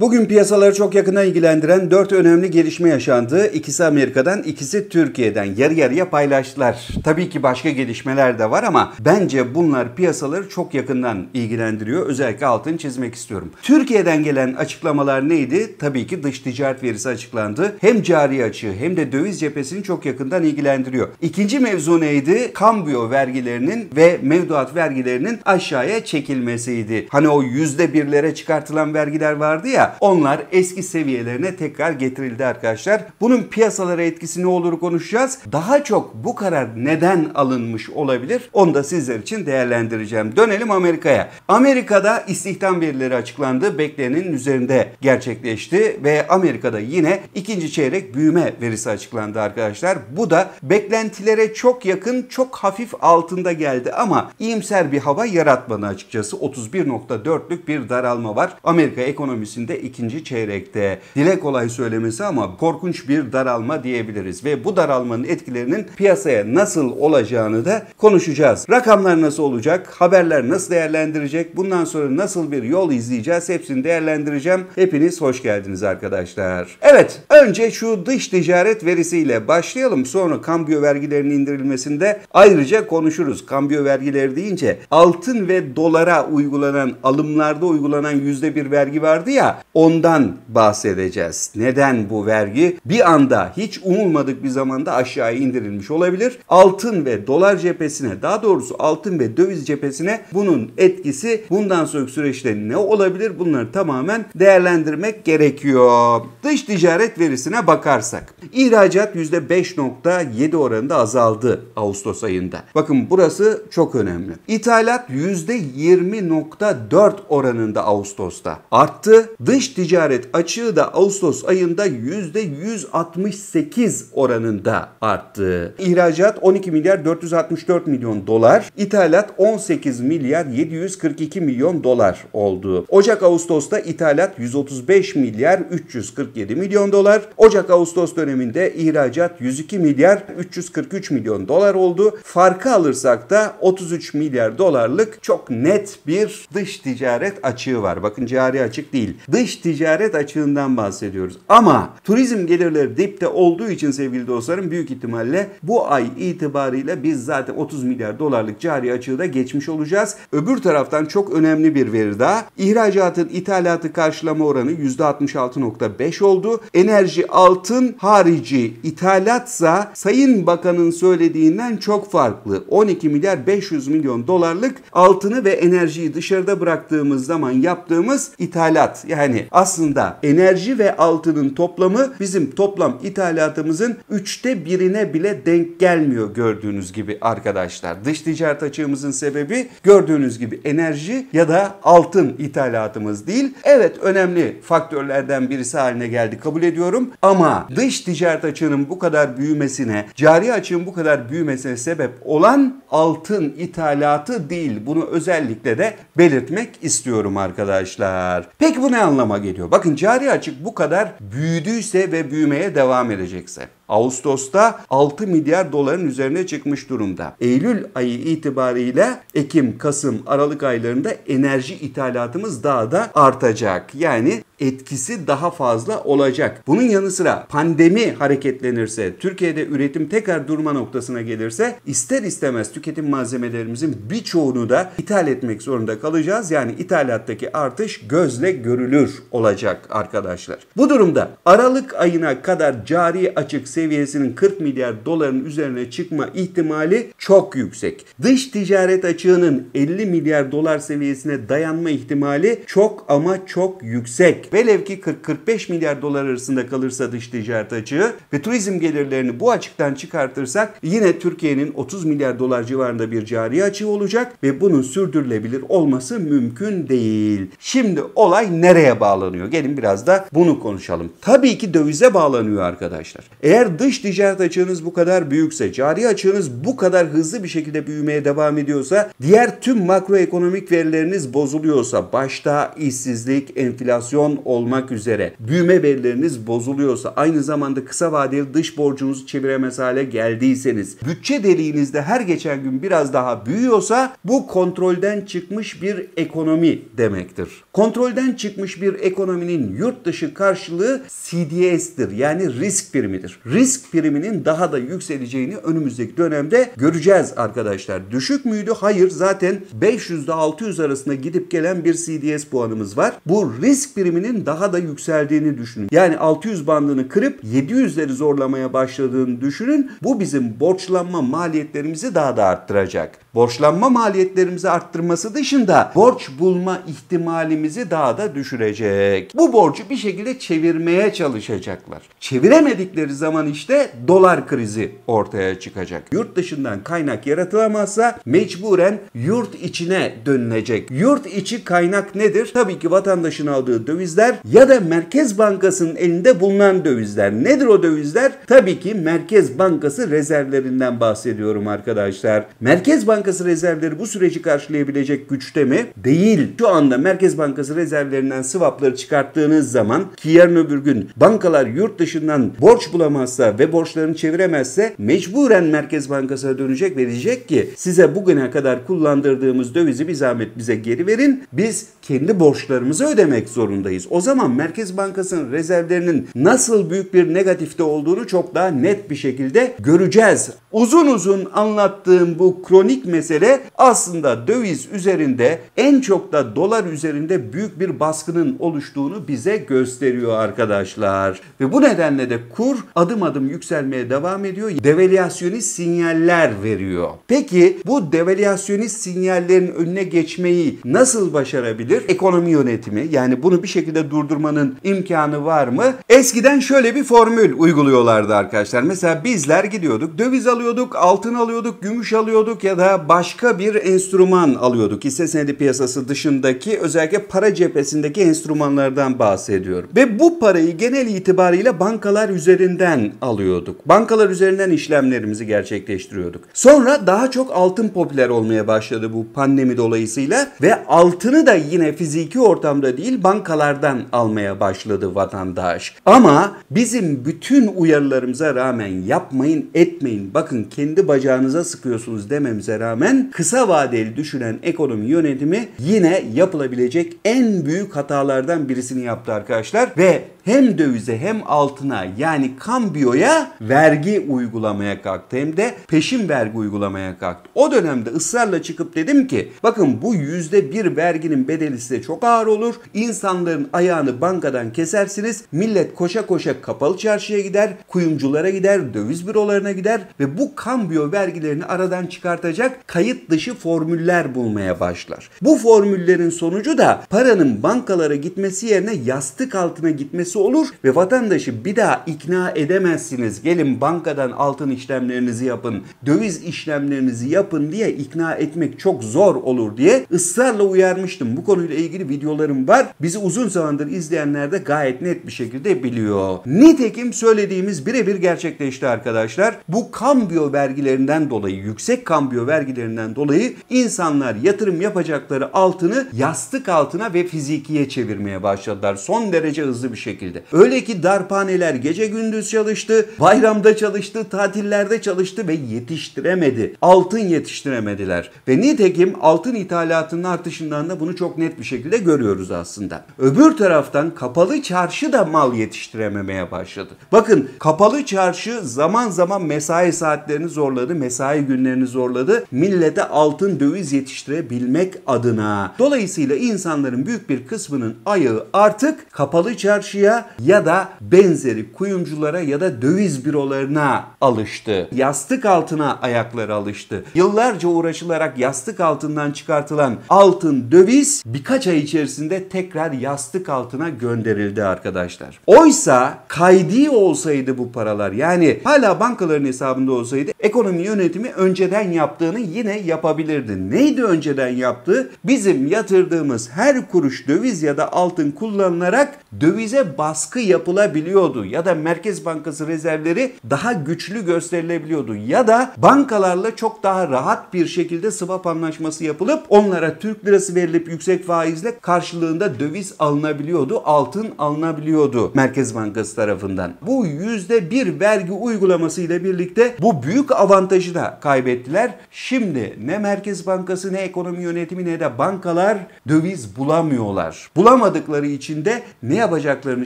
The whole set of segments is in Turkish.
Bugün piyasaları çok yakından ilgilendiren 4 önemli gelişme yaşandı. İkisi Amerika'dan, ikisi Türkiye'den. Yarı yarıya paylaştılar. Tabii ki başka gelişmeler de var ama bence bunlar piyasaları çok yakından ilgilendiriyor. Özellikle altını çizmek istiyorum. Türkiye'den gelen açıklamalar neydi? Tabii ki dış ticaret verisi açıklandı. Hem cari açığı hem de döviz cephesini çok yakından ilgilendiriyor. İkinci mevzu neydi? Kambiyo vergilerinin ve mevduat vergilerinin aşağıya çekilmesiydi. Hani o yüzde birlere çıkartılan vergiler vardı ya onlar eski seviyelerine tekrar getirildi arkadaşlar. Bunun piyasalara etkisi ne olur konuşacağız. Daha çok bu karar neden alınmış olabilir? Onu da sizler için değerlendireceğim. Dönelim Amerika'ya. Amerika'da istihdam verileri açıklandı. Beklenenin üzerinde gerçekleşti ve Amerika'da yine ikinci çeyrek büyüme verisi açıklandı arkadaşlar. Bu da beklentilere çok yakın, çok hafif altında geldi ama iyimser bir hava yaratmadı açıkçası. 31.4'lük bir daralma var. Amerika ekonomisinde ikinci çeyrekte. Dile kolay söylemesi ama korkunç bir daralma diyebiliriz ve bu daralmanın etkilerinin piyasaya nasıl olacağını da konuşacağız. Rakamlar nasıl olacak? Haberler nasıl değerlendirecek? Bundan sonra nasıl bir yol izleyeceğiz? Hepsini değerlendireceğim. Hepiniz hoş geldiniz arkadaşlar. Evet, önce şu dış ticaret verisiyle başlayalım. Sonra kambiyo vergilerinin indirilmesinde ayrıca konuşuruz. Kambiyo vergileri deyince altın ve dolara uygulanan alımlarda uygulanan %1 vergi vardı ya Ondan bahsedeceğiz. Neden bu vergi bir anda hiç umulmadık bir zamanda aşağıya indirilmiş olabilir? Altın ve dolar cephesine daha doğrusu altın ve döviz cephesine bunun etkisi bundan sonraki süreçte ne olabilir? Bunları tamamen değerlendirmek gerekiyor. Dış ticaret verisine bakarsak ihracat %5.7 oranında azaldı Ağustos ayında. Bakın burası çok önemli. İthalat %20.4 oranında Ağustos'ta arttı. Dış dış ticaret açığı da Ağustos ayında %168 oranında arttı. İhracat 12 milyar 464 milyon dolar, ithalat 18 milyar 742 milyon dolar oldu. Ocak-Ağustos'ta ithalat 135 milyar 347 milyon dolar. Ocak-Ağustos döneminde ihracat 102 milyar 343 milyon dolar oldu. Farkı alırsak da 33 milyar dolarlık çok net bir dış ticaret açığı var. Bakın cari açık değil. Dış ticaret açığından bahsediyoruz. Ama turizm gelirleri dipte olduğu için sevgili dostlarım büyük ihtimalle bu ay itibarıyla biz zaten 30 milyar dolarlık cari açığı da geçmiş olacağız. Öbür taraftan çok önemli bir veri daha. İhracatın ithalatı karşılama oranı %66.5 oldu. Enerji altın harici ithalatsa Sayın Bakan'ın söylediğinden çok farklı. 12 milyar 500 milyon dolarlık altını ve enerjiyi dışarıda bıraktığımız zaman yaptığımız ithalat yani aslında enerji ve altının toplamı bizim toplam ithalatımızın üçte birine bile denk gelmiyor gördüğünüz gibi arkadaşlar. Dış ticaret açığımızın sebebi gördüğünüz gibi enerji ya da altın ithalatımız değil. Evet önemli faktörlerden birisi haline geldi kabul ediyorum ama dış ticaret açığının bu kadar büyümesine, cari açığın bu kadar büyümesine sebep olan altın ithalatı değil. Bunu özellikle de belirtmek istiyorum arkadaşlar. Peki bu ne anlama geliyor? Bakın cari açık bu kadar büyüdüyse ve büyümeye devam edecekse Ağustos'ta 6 milyar doların üzerine çıkmış durumda. Eylül ayı itibariyle Ekim, Kasım, Aralık aylarında enerji ithalatımız daha da artacak. Yani etkisi daha fazla olacak. Bunun yanı sıra pandemi hareketlenirse, Türkiye'de üretim tekrar durma noktasına gelirse ister istemez tüketim malzemelerimizin birçoğunu da ithal etmek zorunda kalacağız. Yani ithalattaki artış gözle görülür olacak arkadaşlar. Bu durumda Aralık ayına kadar cari açık seviyesinin 40 milyar doların üzerine çıkma ihtimali çok yüksek. Dış ticaret açığının 50 milyar dolar seviyesine dayanma ihtimali çok ama çok yüksek. Velev ki 40-45 milyar dolar arasında kalırsa dış ticaret açığı ve turizm gelirlerini bu açıktan çıkartırsak yine Türkiye'nin 30 milyar dolar civarında bir cari açığı olacak ve bunun sürdürülebilir olması mümkün değil. Şimdi olay nereye bağlanıyor? Gelin biraz da bunu konuşalım. Tabii ki dövize bağlanıyor arkadaşlar. Eğer Eğer dış ticaret açığınız bu kadar büyükse, cari açığınız bu kadar hızlı bir şekilde büyümeye devam ediyorsa, diğer tüm makroekonomik verileriniz bozuluyorsa, başta işsizlik, enflasyon olmak üzere büyüme verileriniz bozuluyorsa, aynı zamanda kısa vadeli dış borcunuzu çeviremez hale geldiyseniz, bütçe deliğinizde her geçen gün biraz daha büyüyorsa bu kontrolden çıkmış bir ekonomi demektir. Kontrolden çıkmış bir ekonominin yurt dışı karşılığı CDS'tir yani risk primidir. Risk priminin daha da yükseleceğini önümüzdeki dönemde göreceğiz arkadaşlar. Düşük müydü? Hayır zaten 500 ile 600 arasında gidip gelen bir CDS puanımız var. Bu risk priminin daha da yükseldiğini düşünün. Yani 600 bandını kırıp 700'leri zorlamaya başladığını düşünün. Bu bizim borçlanma maliyetlerimizi daha da arttıracak. Borçlanma maliyetlerimizi arttırması dışında borç bulma ihtimalimizi daha da düşürecek. Bu borcu bir şekilde çevirmeye çalışacaklar. Çeviremedikleri zaman işte dolar krizi ortaya çıkacak. Yurt dışından kaynak yaratılamazsa mecburen yurt içine dönülecek. Yurt içi kaynak nedir? Tabii ki vatandaşın aldığı dövizler ya da Merkez Bankası'nın elinde bulunan dövizler. Nedir o dövizler? Tabii ki Merkez Bankası rezervlerinden bahsediyorum arkadaşlar. Merkez Bankası rezervleri bu süreci karşılayabilecek güçte mi? Değil. Şu anda Merkez Bankası rezervlerinden swapları çıkarttığınız zaman ki yarın öbür gün bankalar yurt dışından borç bulamazsa ve borçlarını çeviremezse mecburen Merkez Bankası'na dönecek ve diyecek ki size bugüne kadar kullandırdığımız dövizi bir zahmet bize geri verin. Biz kendi borçlarımızı ödemek zorundayız. O zaman Merkez Bankası'nın rezervlerinin nasıl büyük bir negatifte olduğunu çok daha net bir şekilde göreceğiz. Uzun uzun anlattığım bu kronik mesele aslında döviz üzerinde en çok da dolar üzerinde büyük bir baskının oluştuğunu bize gösteriyor arkadaşlar. Ve bu nedenle de kur adım adım yükselmeye devam ediyor. Devalüasyonist sinyaller veriyor. Peki bu devalüasyonist sinyallerin önüne geçmeyi nasıl başarabilir? Ekonomi yönetimi yani bunu bir şekilde durdurmanın imkanı var mı? Eskiden şöyle bir formül uyguluyorlardı arkadaşlar. Mesela bizler gidiyorduk döviz alıyorduk, altın alıyorduk, gümüş alıyorduk ya da başka bir enstrüman alıyorduk. Hisse senedi piyasası dışındaki özellikle para cephesindeki enstrümanlardan bahsediyorum. Ve bu parayı genel itibariyle bankalar üzerinden alıyorduk. Bankalar üzerinden işlemlerimizi gerçekleştiriyorduk. Sonra daha çok altın popüler olmaya başladı bu pandemi dolayısıyla ve altını da yine fiziki ortamda değil bankalardan almaya başladı vatandaş. Ama bizim bütün uyarılarımıza rağmen yapmayın etmeyin bakın kendi bacağınıza sıkıyorsunuz dememize rağmen kısa vadeli düşünen ekonomi yönetimi yine yapılabilecek en büyük hatalardan birisini yaptı arkadaşlar. Ve hem dövize hem altına yani kambiyoya vergi uygulamaya kalktı hem de peşin vergi uygulamaya kalktı. O dönemde ısrarla çıkıp dedim ki bakın bu yüzde bir verginin bedeli size çok ağır olur. İnsanların ayağını bankadan kesersiniz. Millet koşa koşa kapalı çarşıya gider, kuyumculara gider, döviz bürolarına gider ve bu kambiyo vergilerini aradan çıkartacak kayıt dışı formüller bulmaya başlar. Bu formüllerin sonucu da paranın bankalara gitmesi yerine yastık altına gitmesi olur ve vatandaşı bir daha ikna edemezsiniz. Gelin bankadan altın işlemlerinizi yapın, döviz işlemlerinizi yapın diye ikna etmek çok zor olur diye ısrarla uyarmıştım. Bu konuyla ilgili videolarım var. Bizi uzun zamandır izleyenler de gayet net bir şekilde biliyor. Nitekim söylediğimiz birebir gerçekleşti arkadaşlar. Bu kambiyo vergilerinden dolayı, yüksek kambiyo vergilerinden dolayı insanlar yatırım yapacakları altını yastık altına ve fizikiye çevirmeye başladılar. Son derece hızlı bir şekilde. Öyle ki darphaneler gece gündüz çalıştı, bayramda çalıştı, tatillerde çalıştı ve yetiştiremedi. Altın yetiştiremediler. Ve nitekim altın ithalatının artışından da bunu çok net bir şekilde görüyoruz aslında. Öbür taraftan kapalı çarşı da mal yetiştirememeye başladı. Bakın kapalı çarşı zaman zaman mesai saatlerini zorladı, mesai günlerini zorladı. Millete altın döviz yetiştirebilmek adına. Dolayısıyla insanların büyük bir kısmının ayağı artık kapalı çarşıya ya da benzeri kuyumculara ya da döviz bürolarına alıştı. Yastık altına ayakları alıştı. Yıllarca uğraşılarak yastık altından çıkartılan altın döviz birkaç ay içerisinde tekrar yastık altına gönderildi arkadaşlar. Oysa kaydi olsaydı bu paralar yani hala bankaların hesabında olsaydı ekonomi yönetimi önceden yaptığını yine yapabilirdi. Neydi önceden yaptığı? Bizim yatırdığımız her kuruş döviz ya da altın kullanılarak dövize baskı yapılabiliyordu ya da Merkez Bankası rezervleri daha güçlü gösterilebiliyordu ya da bankalarla çok daha rahat bir şekilde swap anlaşması yapılıp onlara Türk lirası verilip yüksek faizle karşılığında döviz alınabiliyordu, altın alınabiliyordu Merkez Bankası tarafından. Bu yüzde bir vergi uygulaması ile birlikte bu büyük avantajı da kaybettiler. Şimdi ne Merkez Bankası ne ekonomi yönetimi ne de bankalar döviz bulamıyorlar. Bulamadıkları için de ne yapacaklarını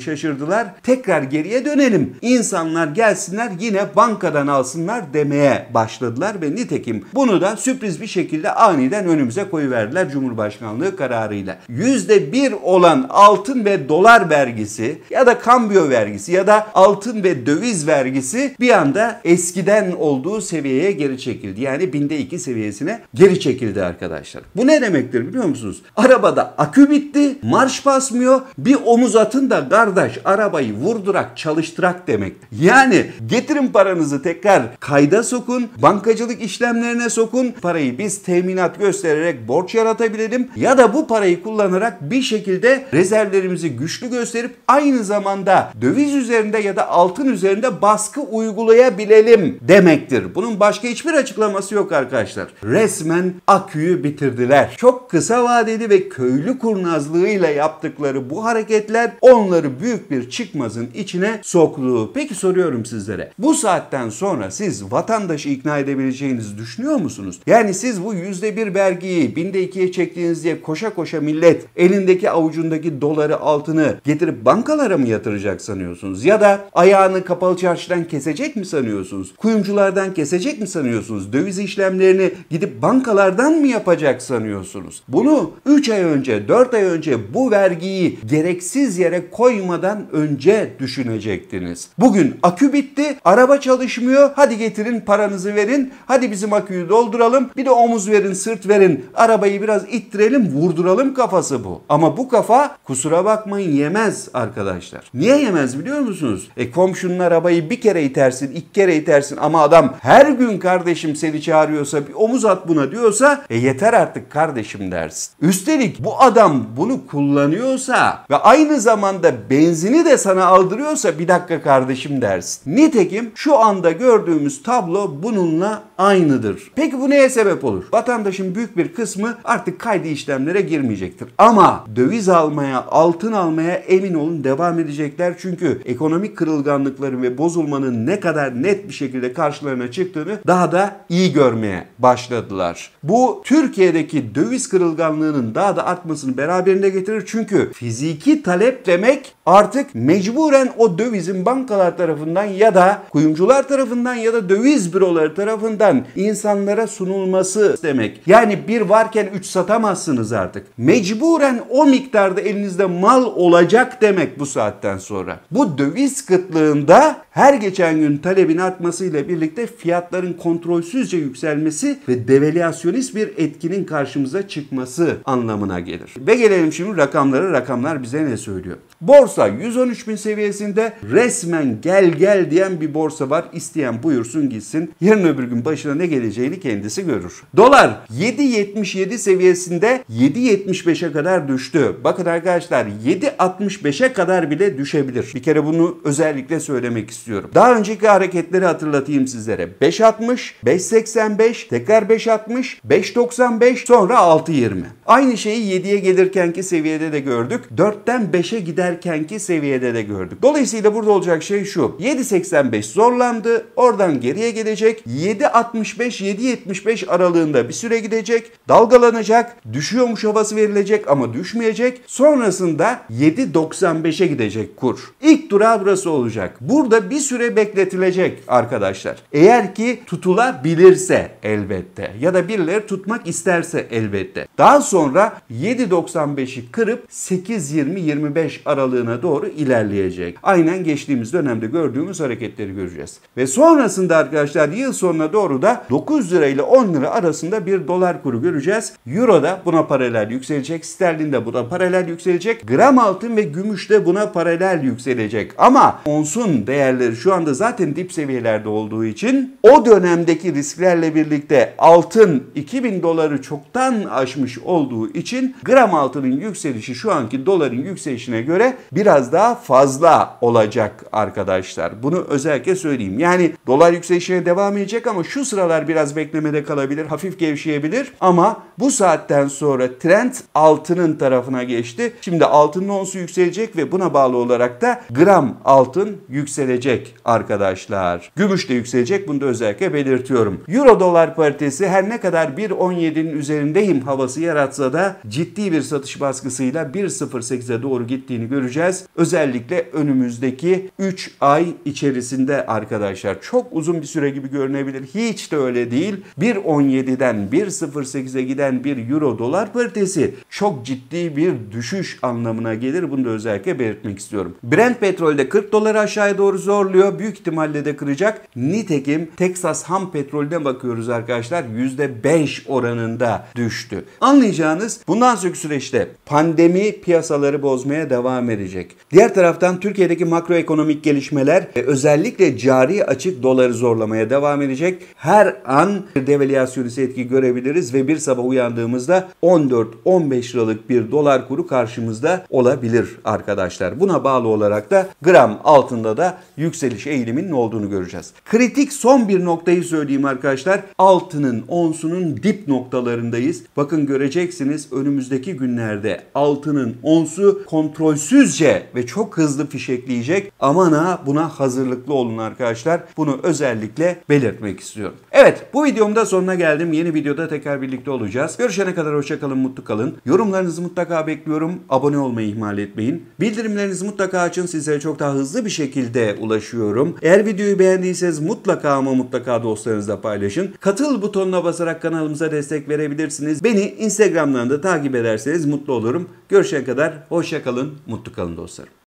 şaşırdılar. Tekrar geriye dönelim. İnsanlar gelsinler yine bankadan alsınlar demeye başladılar ve nitekim bunu da sürpriz bir şekilde aniden önümüze koyuverdiler Cumhurbaşkanlığı kararıyla. %1 olan altın ve dolar vergisi ya da kambiyo vergisi ya da altın ve döviz vergisi bir anda eskiden olduğu seviyeye geri çekildi. Yani binde iki seviyesine geri çekildi arkadaşlar. Bu ne demektir biliyor musunuz? Arabada akü bitti, marş basmıyor. Bir omuz atın da kardeş arabayı vurdurak çalıştırak demek. Yani getirin paranızı tekrar kayda sokun, bankacılık işlemlerine sokun. Parayı biz teminat göstererek borç yaratabilelim ya da bu parayı kullanarak bir şekilde rezervlerimizi güçlü gösterip aynı zamanda döviz üzerinde ya da altın üzerinde baskı uygulayabilelim demektir. Bunun başka hiçbir açıklaması yok arkadaşlar. Resmen aküyü bitirdiler. Çok kısa vadeli ve köylü kurnazlığıyla yaptıkları bu hareketler onları büyük bir çıkmazın içine soktu. Peki soruyorum sizlere. Bu saatten sonra siz vatandaşı ikna edebileceğinizi düşünüyor musunuz? Yani siz bu yüzde bir vergiyi binde ikiye çektiğiniz diye koşa koşa millet elindeki avucundaki doları altını getirip bankalara mı yatıracak sanıyorsunuz? Ya da ayağını kapalı çarşıdan kesecek mi sanıyorsunuz? Kuyumculardan kesecek mi sanıyorsunuz? Döviz işlemlerini gidip bankalardan mı yapacak sanıyorsunuz? Bunu 3 ay önce, 4 ay önce bu vergiyi gereksiz yere koymadan önce düşünecektiniz. Bugün akü bitti, araba çalışmıyor. Hadi getirin paranızı verin. Hadi bizim aküyü dolduralım. Bir de omuz verin, sırt verin. Arabayı biraz ittirelim, vurduralım kafası bu. Ama bu kafa kusura bakmayın yemez arkadaşlar. Niye yemez biliyor musunuz? E komşunun arabayı bir kere itersin, iki kere itersin ama adam her gün kardeşim seni çağırıyorsa bir omuz at buna diyorsa e yeter artık kardeşim dersin. Üstelik bu adam bunu kullanıyorsa ve aynı zamanda benzini de sana aldırıyorsa bir dakika kardeşim dersin. Nitekim şu anda gördüğümüz tablo bununla aynıdır. Peki bu neye sebep olur? Vatandaşın büyük bir kısmı artık kaydı işlemlere girmeyecektir. Ama döviz almaya, altın almaya emin olun devam edecekler. Çünkü ekonomik kırılganlıkların ve bozulmanın ne kadar net bir şekilde karşılarına çıktığını daha da iyi görmeye başladılar. Bu Türkiye'deki döviz kırılganlığının daha da artmasını beraberinde getirir. Çünkü fiziki talep demek artık mecburen o dövizin bankalar tarafından ya da kuyumcular tarafından ya da döviz büroları tarafından insanlara sunulması demek. Yani bir varken üç satamazsınız artık. Mecburen o miktarda elinizde mal olacak demek bu saatten sonra. Bu döviz kıtlığında her geçen gün talebin artmasıyla birlikte fiyatların kontrolsüzce yükselmesi ve devalüasyonist bir etkinin karşımıza çıkması anlamına gelir. Ve gelelim şimdi rakamlara. Rakamlar bize ne söylüyor? Borsa 113 bin seviyesinde resmen gel gel diyen bir borsa var. İsteyen buyursun gitsin. Yarın öbür gün başına ne geleceğini kendisi görür. Dolar 7.77 seviyesinde 7.75'e kadar düştü. Bakın arkadaşlar 7.65'e kadar bile düşebilir. Bir kere bunu özellikle söylemek istiyorum. Daha önceki hareketleri hatırlatayım sizlere. 5.60, 5.85, tekrar 5.60, 5.95 sonra 6.20. Aynı şeyi 7'ye gelirkenki seviyede de gördük. 4'ten 5'e giderkenki seviyede de gördük. Dolayısıyla burada olacak şey şu. 7.85 zorlandı. Oradan geriye gelecek. 7.65-7.75 aralığında bir süre gidecek. Dalgalanacak. Düşüyormuş havası verilecek ama düşmeyecek. Sonrasında 7.95'e gidecek kur. İlk durağı burası olacak. Burada bir süre bekletilecek arkadaşlar. Eğer ki tutulabilirse elbette ya da birileri tutmak isterse elbette. Daha sonra 7.95'i kırıp 8.20-25 aralığında doğru ilerleyecek. Aynen geçtiğimiz dönemde gördüğümüz hareketleri göreceğiz. Ve sonrasında arkadaşlar yıl sonuna doğru da 9 lira ile 10 lira arasında bir dolar kuru göreceğiz. Euro da buna paralel yükselecek. Sterlin de buna paralel yükselecek. Gram altın ve gümüş de buna paralel yükselecek. Ama onsun değerleri şu anda zaten dip seviyelerde olduğu için o dönemdeki risklerle birlikte altın 2000 doları çoktan aşmış olduğu için gram altının yükselişi şu anki doların yükselişine göre biraz daha fazla olacak arkadaşlar. Bunu özellikle söyleyeyim. Yani dolar yükselişine devam edecek ama şu sıralar biraz beklemede kalabilir, hafif gevşeyebilir ama bu saatten sonra trend altının tarafına geçti. Şimdi altının onsu yükselecek ve buna bağlı olarak da gram altın yükselecek arkadaşlar. Gümüş de yükselecek bunu da özellikle belirtiyorum. Euro dolar paritesi her ne kadar 1.17'nin üzerindeyim havası yaratsa da ciddi bir satış baskısıyla 1.08'e doğru gittiğini göreceğiz. Özellikle önümüzdeki 3 ay içerisinde arkadaşlar. Çok uzun bir süre gibi görünebilir. Hiç de öyle değil. 1.17'den 1.08'e giden bir euro dolar paritesi çok ciddi bir düşüş anlamına gelir. Bunu da özellikle belirtmek istiyorum. Brent petrolde 40 doları aşağıya doğru zorluyor. Büyük ihtimalle de kıracak. Nitekim Texas ham petrolden bakıyoruz arkadaşlar. %5 oranında düştü. Anlayacağınız bundan sonraki süreçte pandemi piyasaları bozmaya devam edecek. Diğer taraftan Türkiye'deki makroekonomik gelişmeler özellikle cari açık doları zorlamaya devam edecek. Her an devalüasyonist etki görebiliriz ve bir sabah uyandığımızda 14-15 liralık bir dolar kuru karşımızda olabilir arkadaşlar. Buna bağlı olarak da gram altında da yükseliş eğiliminin olduğunu göreceğiz. Kritik son bir noktayı söyleyeyim arkadaşlar. Altının onsunun dip noktalarındayız. Bakın göreceksiniz önümüzdeki günlerde altının onsu kontrolsüzce ve çok hızlı fişekleyecek. Aman ha buna hazırlıklı olun arkadaşlar. Bunu özellikle belirtmek istiyorum. Evet bu videomda sonuna geldim. Yeni videoda tekrar birlikte olacağız. Görüşene kadar hoşçakalın, mutlu kalın. Yorumlarınızı mutlaka bekliyorum. Abone olmayı ihmal etmeyin. Bildirimlerinizi mutlaka açın. Sizlere çok daha hızlı bir şekilde ulaşıyorum. Eğer videoyu beğendiyseniz mutlaka ama mutlaka dostlarınızla paylaşın. Katıl butonuna basarak kanalımıza destek verebilirsiniz. Beni Instagram'dan da takip ederseniz mutlu olurum. Görüşene kadar hoşçakalın, mutlu kalın dostlarım.